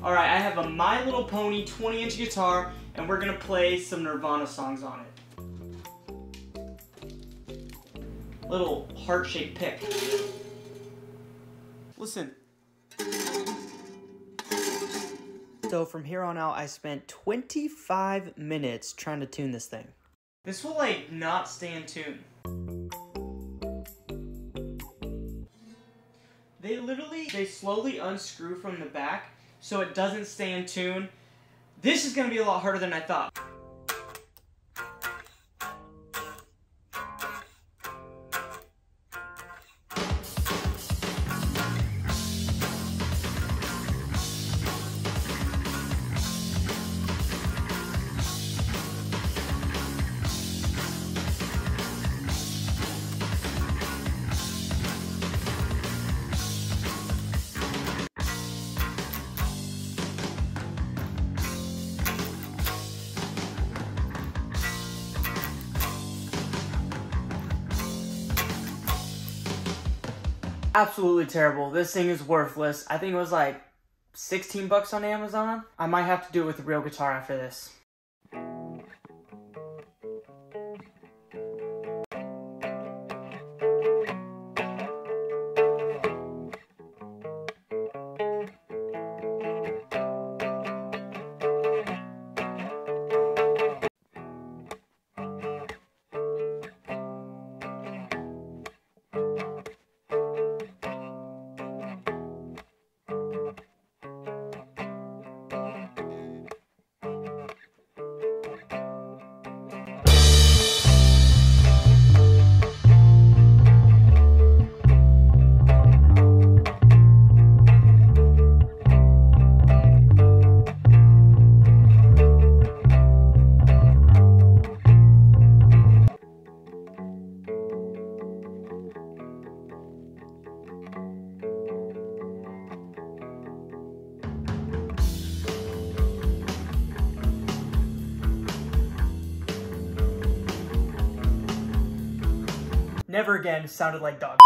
All right, I have a My Little Pony 20 inch guitar and we're gonna play some Nirvana songs on it. Little heart-shaped pick. Listen. So from here on out, I spent 25 minutes trying to tune this thing. This will like not stay in tune. They literally, they slowly unscrew from the back so it doesn't stay in tune. This is gonna be a lot harder than I thought. Absolutely terrible. This thing is worthless. I think it was like 16 bucks on Amazon. I might have to do it with a real guitar after this. Never again sounded like dog.